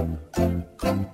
come, come, come.